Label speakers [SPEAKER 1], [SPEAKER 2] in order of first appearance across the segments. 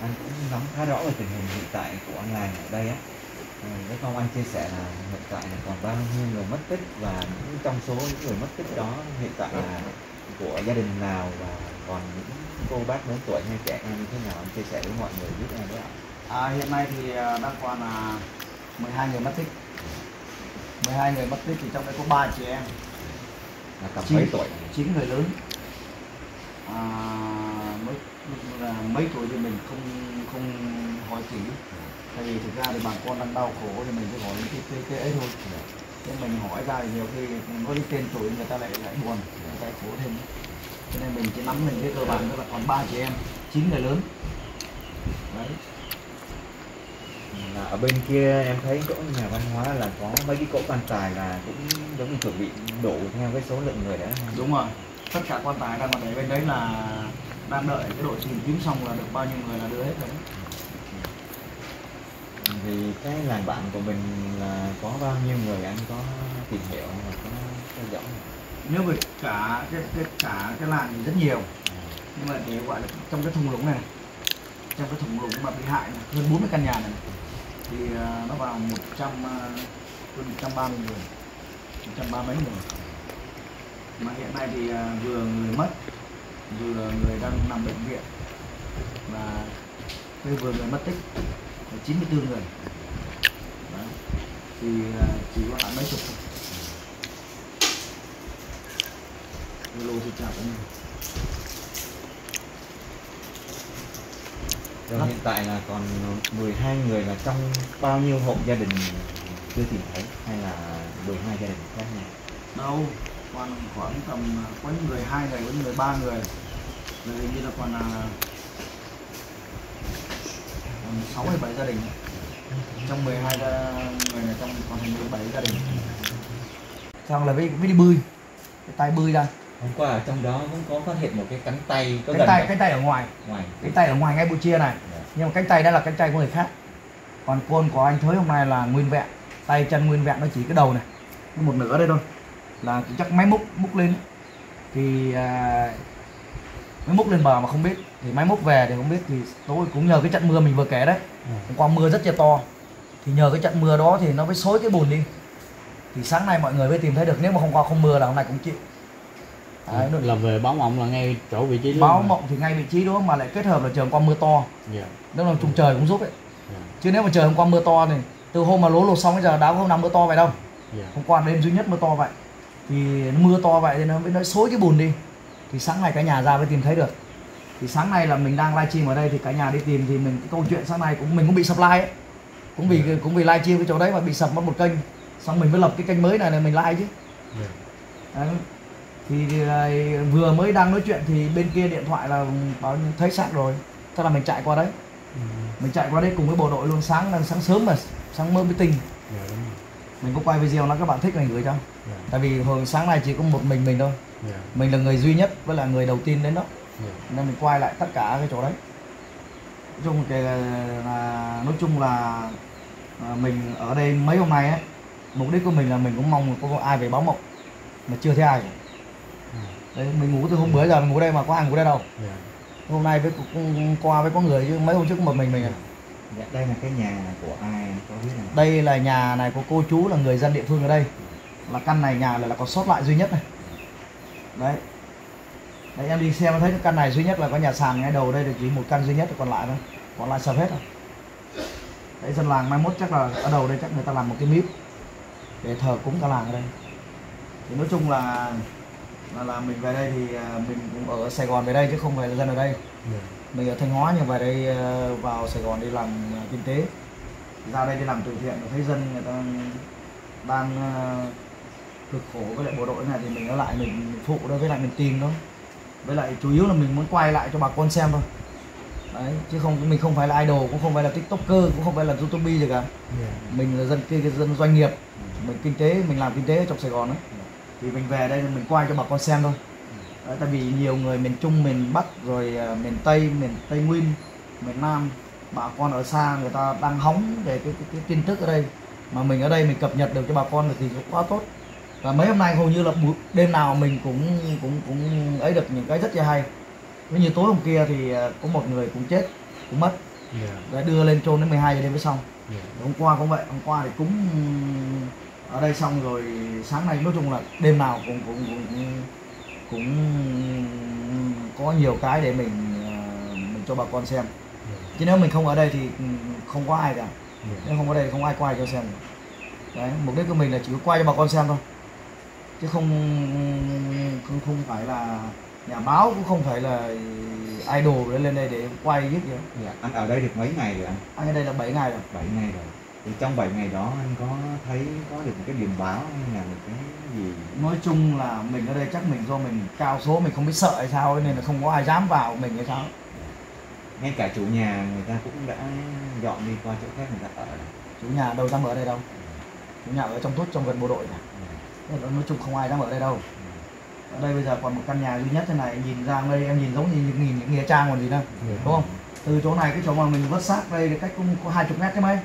[SPEAKER 1] anh cũng nắm khá rõ về tình hình hiện tại của anh làng ở đây á. Ờ, với không anh chia sẻ là hiện tại là còn bao nhiêu người mất tích và những trong số những người mất tích đó hiện tại là của gia đình nào và còn những cô bác lớn tuổi hay trẻ em như thế nào? Anh chia sẻ với mọi người biết em với ạ.
[SPEAKER 2] À, hiện nay thì đang còn là 12 người mất tích. 12 người mất tích thì trong đấy có 3 chị em.
[SPEAKER 1] Là tầm
[SPEAKER 2] Chín.
[SPEAKER 1] mấy tuổi?
[SPEAKER 2] 9 người lớn. À, mấy là mấy tuổi thì mình không không hỏi kỹ. Tại vì thực ra thì bà con đang đau khổ thì mình cứ hỏi những cái, cái, cái ấy thôi. Chứ mình hỏi ra thì nhiều khi có đi tên tuổi người ta lại lại buồn lại khổ thêm. Cho nên mình chỉ nắm mình cái cơ bản đó là còn ba chị em chín người lớn. Đấy.
[SPEAKER 1] Là ở bên kia em thấy chỗ nhà văn hóa là có mấy cái cỗ quan tài là cũng giống như chuẩn bị đủ theo cái số lượng người đã.
[SPEAKER 2] Đúng rồi. Tất cả quan tài đang ở đấy bên đấy là đang đợi cái đội tìm kiếm xong là được bao nhiêu người là đưa hết rồi
[SPEAKER 1] vì cái làng bạn của mình là có bao nhiêu người anh có tìm hiểu và có theo dõi?
[SPEAKER 2] Nếu mà cả cái, cái cả cái làng thì rất nhiều. Nhưng mà để gọi là trong cái thung lũng này, trong cái thung lũng mà bị hại này, hơn 40 căn nhà này thì à, nó vào 100 à, hơn 130 người 130 mấy người. Mà hiện nay thì à, vừa người mất vừa người đang nằm bệnh viện và cái vừa người mất tích là 94 người. Đấy. thì à, chỉ có lại mấy chục thôi. Hello xin chào các anh
[SPEAKER 1] Rồi hiện tại là còn 12 người là trong bao nhiêu hộ gia đình chưa tìm thấy hay là 12 gia đình khác nhau?
[SPEAKER 2] đâu còn khoảng tầm à, có những người hai người có những người ba người. Rồi hình như là còn là còn sáu hay bảy gia đình. Trong 12 gia, người này trong còn hình như bảy gia đình. Xong là mới, mới đi bươi cái tay bươi ra.
[SPEAKER 1] Hôm qua ở trong đó cũng có phát hiện một cái cánh tay có
[SPEAKER 2] cái
[SPEAKER 1] gần
[SPEAKER 2] tay cái tay ở ngoài.
[SPEAKER 1] Ngoài.
[SPEAKER 2] Cái tay ở ngoài ngay bụi chia này.
[SPEAKER 1] Dạ.
[SPEAKER 2] nhưng mà cánh tay đó là cánh tay của người khác. Còn côn của anh thới hôm nay là nguyên vẹn. Tay chân nguyên vẹn nó chỉ cái đầu này. Một nửa đây thôi là chắc máy múc múc lên. Thì à, máy múc lên bờ mà không biết. Thì máy múc về thì không biết. Thì tối cũng nhờ cái trận mưa mình vừa kể đấy. Hôm qua mưa rất là to. Thì nhờ cái trận mưa đó thì nó mới xối cái bùn đi. Thì sáng nay mọi người mới tìm thấy được nếu mà hôm qua không mưa là hôm nay cũng chịu. Đấy, nó-
[SPEAKER 3] là về báo mộng là ngay chỗ vị trí
[SPEAKER 2] báo mộng thì ngay vị trí đó mà lại kết hợp là trời hôm qua mưa to.
[SPEAKER 3] Dạ.
[SPEAKER 2] Nếu là trùng trời cũng giúp ấy.
[SPEAKER 3] Dạ.
[SPEAKER 2] Chứ nếu mà trời hôm qua mưa to thì từ hôm mà lố lột xong đến giờ có hôm nào mưa to vậy đâu.
[SPEAKER 3] Dạ.
[SPEAKER 2] Hôm qua đêm duy nhất mưa to vậy thì mưa to vậy thì nó mới nó xối cái bùn đi. Thì sáng nay cả nhà ra mới tìm thấy được. Thì sáng nay là mình đang livestream ở đây thì cả nhà đi tìm thì mình cái câu chuyện sáng nay cũng mình cũng bị sập like ấy. Cũng vì cũng vì livestream cái chỗ đấy mà bị sập mất một kênh. Xong mình mới lập cái kênh mới này là mình like chứ.
[SPEAKER 3] Dạ.
[SPEAKER 2] Đấy. thì à, vừa mới đang nói chuyện thì bên kia điện thoại là báo thấy sạc rồi. Thế là mình chạy qua đấy.
[SPEAKER 3] Ừ,
[SPEAKER 2] mình chạy qua đây cùng với bộ đội luôn. Sáng sáng sớm mà sáng mơ mới tinh.
[SPEAKER 3] Dạ đúng rồi.
[SPEAKER 2] Mình có quay video nó các bạn thích mình gửi cho
[SPEAKER 3] dạ
[SPEAKER 2] tại vì hồi sáng nay chỉ có một mình mình thôi.
[SPEAKER 3] Dạ.
[SPEAKER 2] Mình là người duy nhất với là người đầu tiên đến đó.
[SPEAKER 3] Dạ.
[SPEAKER 2] Nên mình quay lại tất cả cái chỗ đấy. Nói chung thì là, nói chung là à, mình ở đây mấy hôm nay ấy mục đích của mình là mình cũng mong có ai về báo mộng mà chưa thấy ai. Cả. đấy mình ngủ từ hôm bữa giờ mình ngủ đây mà có ai ngủ đây đâu.
[SPEAKER 3] Dạ.
[SPEAKER 2] Hôm nay với cũng qua với có người chứ mấy hôm trước có một mình mình à.
[SPEAKER 1] Dạ, đây là cái nhà của ai? Có biết không?
[SPEAKER 2] đây là nhà này của cô chú là người dân địa phương ở đây là căn này nhà là, là còn sót lại duy nhất này. Đấy. Đấy em đi xem thấy cái căn này duy nhất là có nhà sàn ngay đầu đây là chỉ một căn duy nhất còn lại thôi. Còn lại sập hết rồi. Đấy dân làng mai mốt chắc là ở đầu đây chắc người ta làm một cái miếu để thờ cúng cả làng ở đây. Thì nói chung là là, là mình về đây thì à, mình cũng ở Sài Gòn về đây chứ không phải là dân ở đây.
[SPEAKER 3] Dạ.
[SPEAKER 2] Mình ở Thanh Hóa nhưng về đây ờ, vào Sài Gòn đi làm ờ, kinh tế. Ra đây đi làm từ thiện thấy dân người ta đang cực khổ với lại bộ đội này thì mình ở lại mình phụ đó với lại mình tìm thôi với lại chủ yếu là mình muốn quay lại cho bà con xem thôi. Đấy chứ không mình không phải là idol cũng không phải là tiktoker cũng không phải là youtuber gì cả.
[SPEAKER 3] Dạ
[SPEAKER 2] mình là dân kia dân doanh nghiệp. Mình kinh tế mình làm kinh tế ở trong Sài Gòn đấy thì mình về đây mình quay cho bà con xem thôi. Đấy, tại vì nhiều người miền Trung miền Bắc rồi à, miền Tây miền Tây Nguyên miền Nam bà con ở xa người ta đang hóng về cái, cái, cái tin tức ở đây. Mà mình ở đây mình cập nhật được cho bà con thì cũng quá tốt và mấy hôm nay hầu như là đêm nào mình cũng cũng cũng ấy được những cái rất là hay. Ví như tối hôm kia thì à, có một người cũng chết cũng mất.
[SPEAKER 3] Dạ.
[SPEAKER 2] Để đưa lên chôn đến 12 giờ đêm mới xong.
[SPEAKER 3] Dạ.
[SPEAKER 2] Hôm qua cũng vậy hôm qua thì cúng ở đây xong rồi sáng nay nói chung là đêm nào cũng cũng cũng cũng, cũng có nhiều cái để mình ờ, mình cho bà con xem. Chứ nếu mình không ở đây thì ừ, không có ai cả.
[SPEAKER 3] Dạ.
[SPEAKER 2] Nếu không ở đây thì không ai quay cho xem. Đấy mục đích của mình là chỉ có quay cho bà con xem thôi chứ không không không phải là nhà báo cũng không phải là idol để lên đây để quay giúp gì hết.
[SPEAKER 1] dạ. anh ở đây được mấy ngày rồi anh?
[SPEAKER 2] Anh ở đây là 7 ngày rồi.
[SPEAKER 1] 7 ngày rồi. Thì trong 7 ngày đó anh có thấy có được một cái điểm báo hay là một cái gì?
[SPEAKER 2] Nói chung là mình ở đây chắc mình do mình cao số mình không biết sợ hay sao ấy, nên là không có ai dám vào mình hay sao.
[SPEAKER 1] Ngay cả chủ nhà người ta cũng đã dọn đi qua chỗ khác người ta ở.
[SPEAKER 2] Chủ nhà đâu dám ở đây đâu. Chủ nhà ở trong tốt trong gần bộ đội này nói chung không ai dám ở đây đâu. Ở đây bây giờ còn một căn nhà duy nhất thế này nhìn ra đây em nhìn giống như nhìn những nghĩa trang còn gì đâu
[SPEAKER 3] dạ
[SPEAKER 2] đúng không? Từ chỗ này cái chỗ mà mình vớt xác đây thì cách cũng có hai chục mét chứ mấy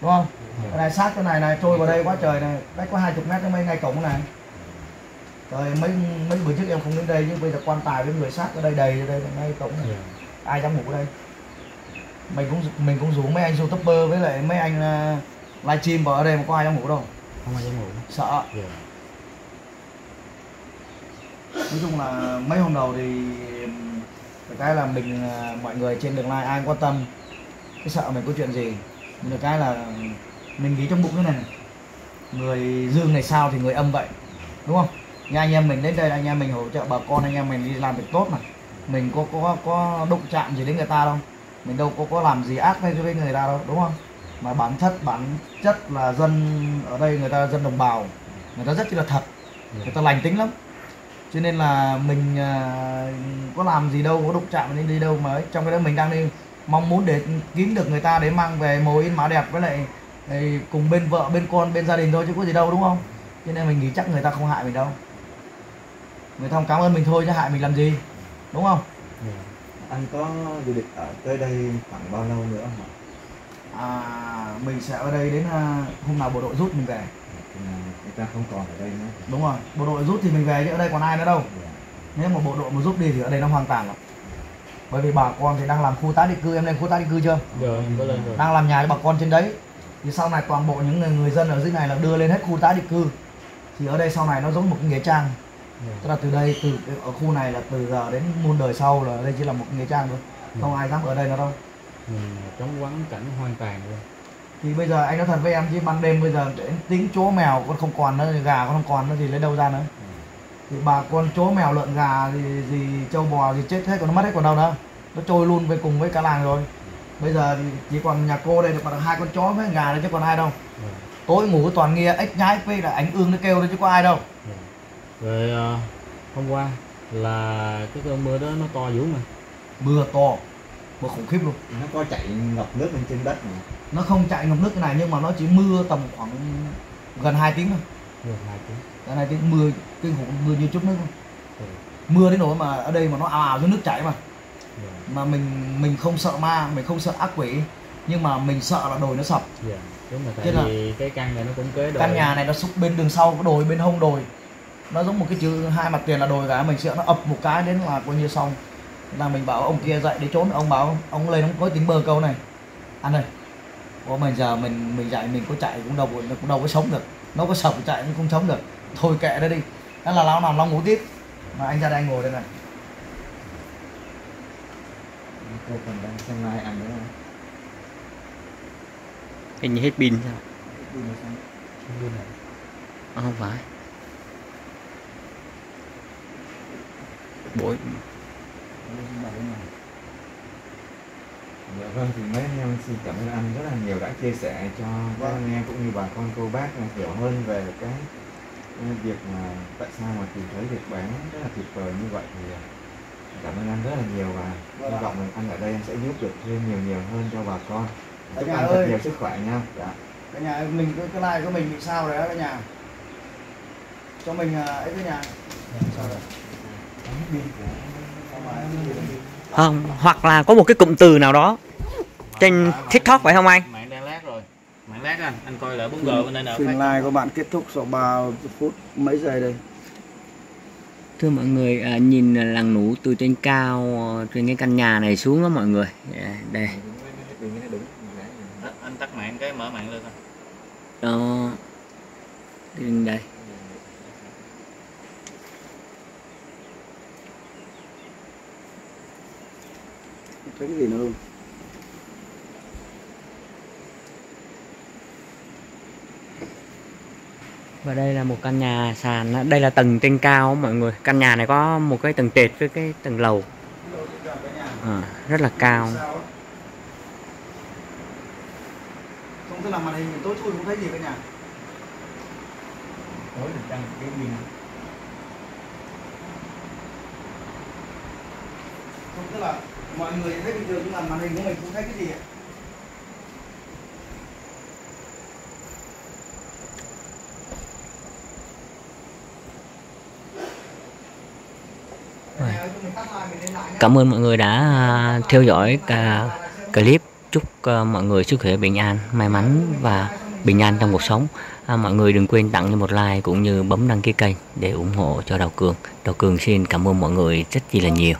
[SPEAKER 2] đúng không? Cái này xác cái này này trôi vào đây quá trời này cách có hai chục mét chứ mấy ngay cổng này. Rồi mấy mấy bữa trước em không đến đây nhưng bây giờ quan tài với người xác ở đây đầy ở đây ngay cổng này.
[SPEAKER 3] Dạ
[SPEAKER 2] ai dám ngủ ở đây? Mình cũng mình cũng rủ mấy anh youtuber với lại mấy anh uh, livestream vào ở đây mà có ai dám ngủ đâu.
[SPEAKER 3] Không ai dám ngủ.
[SPEAKER 2] Sợ.
[SPEAKER 3] Dạ
[SPEAKER 2] nói chung là mấy hôm đầu thì được cái là mình à, mọi người trên đường lai ai quan tâm, cái sợ mình có chuyện gì. Được cái là mình nghĩ trong bụng thế này này, người dương này sao thì người âm vậy, đúng không? Như anh em mình đến đây, anh em mình hỗ trợ bà con, anh em mình đi làm việc tốt mà. Mình có có có đụng chạm gì đến người ta đâu. Mình đâu có có làm gì ác với với người ta đâu, đúng không? Mà bản chất bản chất là dân ở đây người ta dân đồng bào, người ta rất là thật, người ta lành tính lắm cho nên là mình à, có làm gì đâu có đụng chạm đến đi đâu mà ấy. trong cái đó mình đang đi mong muốn để kiếm được người ta để mang về màu in mã đẹp với lại ấy, cùng bên vợ bên con bên gia đình thôi chứ có gì đâu đúng không? Cho nên mình nghĩ chắc người ta không hại mình đâu. Người ta không cảm ơn mình thôi chứ hại mình làm gì đúng không?
[SPEAKER 3] Dạ
[SPEAKER 1] anh có dự định ở tới đây khoảng bao lâu nữa hả?
[SPEAKER 2] À, mình sẽ ở đây đến à, hôm nào bộ đội rút mình về
[SPEAKER 1] Thì người ta không còn ở đây nữa.
[SPEAKER 2] Đúng rồi bộ đội rút thì mình về chứ ở đây còn ai nữa đâu.
[SPEAKER 1] Dạ.
[SPEAKER 2] nếu mà bộ đội mà rút đi thì ở đây nó hoang tàn lắm. Bởi vì bà con thì đang làm khu tái định cư em lên khu tái định cư chưa?
[SPEAKER 3] Rồi em có lên rồi.
[SPEAKER 2] Đang làm nhà cho bà con trên đấy. Thì sau này toàn bộ những người, người dân ở dưới này là đưa lên hết khu tái định cư. Thì ở đây sau này nó giống một cái nghĩa trang.
[SPEAKER 3] Dạ.
[SPEAKER 2] Tức là từ đây từ ở khu này là từ giờ đến muôn đời sau là đây chỉ là một nghĩa trang thôi. Không ai dám ở đây nữa đâu.
[SPEAKER 3] Mình chống vắng cảnh hoang tàn luôn
[SPEAKER 2] thì bây giờ anh nói thật với em chứ ban đêm bây giờ tính chó mèo con không còn nữa gà con không còn nữa thì lấy đâu ra nữa? Thì bà con chó mèo lợn gà gì gì trâu bò gì chết hết còn nó mất hết còn đâu nữa. Nó trôi luôn với cùng với cả làng rồi. Bây giờ thì chỉ còn nhà cô đây được còn hai con chó với gà đấy chứ còn ai đâu.
[SPEAKER 3] Dạ
[SPEAKER 2] tối ngủ toàn nghe ếch nhái với là ánh ương nó kêu đấy chứ có ai đâu.
[SPEAKER 3] Dạ rồi ờ, hôm qua là cái cơn mưa đó nó to dữ mà.
[SPEAKER 2] Mưa to mưa khủng khiếp luôn.
[SPEAKER 1] Nó có chạy ngập nước lên trên đất mà.
[SPEAKER 2] Nó không chạy ngập nước cái này nhưng mà nó chỉ mưa tầm khoảng gần 2 tiếng thôi.
[SPEAKER 3] Rồi hai tiếng.
[SPEAKER 2] Gần 2 tiếng mưa kinh khủng mưa như chút nước luôn.
[SPEAKER 3] Rồi
[SPEAKER 2] mưa đến nỗi mà ở đây mà nó ào ào dưới nước chảy mà.
[SPEAKER 3] Dạ.
[SPEAKER 2] Mà mình mình không sợ ma mình không sợ ác quỷ nhưng mà mình sợ là đồi nó sập.
[SPEAKER 3] Dạ đúng là tại
[SPEAKER 2] Chứ là-
[SPEAKER 3] vì cái căn này nó cũng kế đồi.
[SPEAKER 2] căn nhà này nó sụp bên đường sau có đồi bên hông đồi. Nó giống một cái chữ hai mặt tiền là đồi cả mình sợ nó ập một cái đến là coi như xong là mình bảo ông kia dậy để trốn. Ông bảo ông lên ông có tính bờ câu này. Anh ơi Ủa mình giờ mình mình dạy mình có chạy cũng đâu cũng đâu có sống được. Nó có sập chạy cũng không sống được. Thôi kệ nó đi. Đó là lao nằm lao ngủ tiếp. Mà anh ra đây anh ngồi đây này.
[SPEAKER 1] Cô còn đang xem lại ảnh nữa. Không?
[SPEAKER 4] hình như hết pin sao?
[SPEAKER 1] Mà
[SPEAKER 4] à, không phải. Bối
[SPEAKER 1] Dạ vâng thì mấy anh em xin cảm ơn anh rất là nhiều đã chia sẻ cho các anh em cũng như bà con cô bác hiểu hơn về cái việc mà tại sao mà tìm thấy việc bán rất là tuyệt vời như vậy thì à, cảm ơn anh rất là nhiều và
[SPEAKER 2] Vâng
[SPEAKER 1] hy vọng là anh ở đây anh sẽ giúp được thêm nhiều nhiều hơn cho bà con.
[SPEAKER 2] Cả
[SPEAKER 1] chúc anh thật
[SPEAKER 2] ơi.
[SPEAKER 1] nhiều sức khỏe nha. Dạ.
[SPEAKER 2] cái nhà mình cái, cái này của mình bị sao rồi á cái nhà. Cho mình à, ấy cái nhà. Sao rồi
[SPEAKER 4] không hoặc là có một cái cụm từ nào đó trên tiktok phải không anh?
[SPEAKER 3] Mạng đang lát rồi. Mạng lát anh anh coi lại 4G bên đây nè
[SPEAKER 2] Phiên
[SPEAKER 3] phát
[SPEAKER 2] live của bạn kết thúc sau 3 phút mấy giây đây?
[SPEAKER 4] Thưa mọi người à, nhìn làng nủ từ trên cao ờ, trên cái căn nhà này xuống đó mọi người. À, đây.
[SPEAKER 3] Anh tắt mạng cái mở mạng lên thôi.
[SPEAKER 4] Đó. Đây
[SPEAKER 2] thấy cái gì nữa luôn
[SPEAKER 4] và đây là một căn nhà sàn đây là tầng trên cao mọi người. Căn nhà này có một cái tầng trệt với cái tầng lầu. À, rất là cao.
[SPEAKER 2] Không tôi làm màn hình tối chui không thấy gì cả nhà.
[SPEAKER 1] Tối được đăng cái pin
[SPEAKER 2] tức là mọi người thấy bình thường nhưng mà màn hình của mình không thấy cái gì ạ?
[SPEAKER 4] Cảm ơn mọi người đã à, theo dõi clip. Chúc à, mọi người sức khỏe bình an may mắn và bình an trong cuộc sống. À, mọi người đừng quên tặng cho một like cũng như bấm đăng ký kênh để ủng hộ cho Đào Cường. Đào Cường xin cảm ơn mọi người rất chi là nhiều